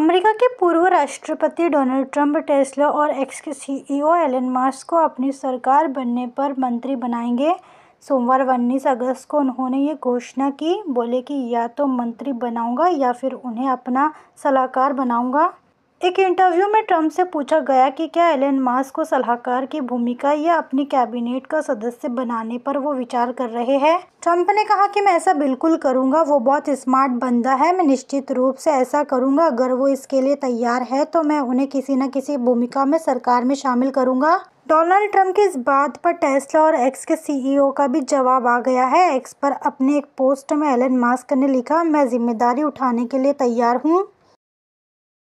America के पूर्व राष्ट्रपति डोनाल्ड ट्रंप, टेस्ला और एक्स के सीईओ एलन मास्क को अपनी सरकार बनने पर मंत्री बनाएँगे। सोमवार उन्नीस अगस्त को उन्होंने ये घोषणा की, बोले कि या तो मंत्री बनाऊँगा या फिर उन्हें अपना सलाहकार बनाऊँगा। एक इंटरव्यू में ट्रंप से पूछा गया कि क्या एलन मास्क को सलाहकार की भूमिका या अपनी कैबिनेट का सदस्य बनाने पर वो विचार कर रहे हैं? ट्रंप ने कहा कि मैं ऐसा बिल्कुल करूँगा, वो बहुत स्मार्ट बंदा है, मैं निश्चित रूप से ऐसा करूँगा, अगर वो इसके लिए तैयार है तो मैं उन्हें किसी न किसी भूमिका में सरकार में शामिल करूँगा। डोनाल्ड ट्रंप की इस बात पर टेस्ला और एक्स के सीईओ का भी जवाब आ गया है। एक्स पर अपने एक पोस्ट में एलन मास्क ने लिखा, मैं ज़िम्मेदारी उठाने के लिए तैयार हूँ।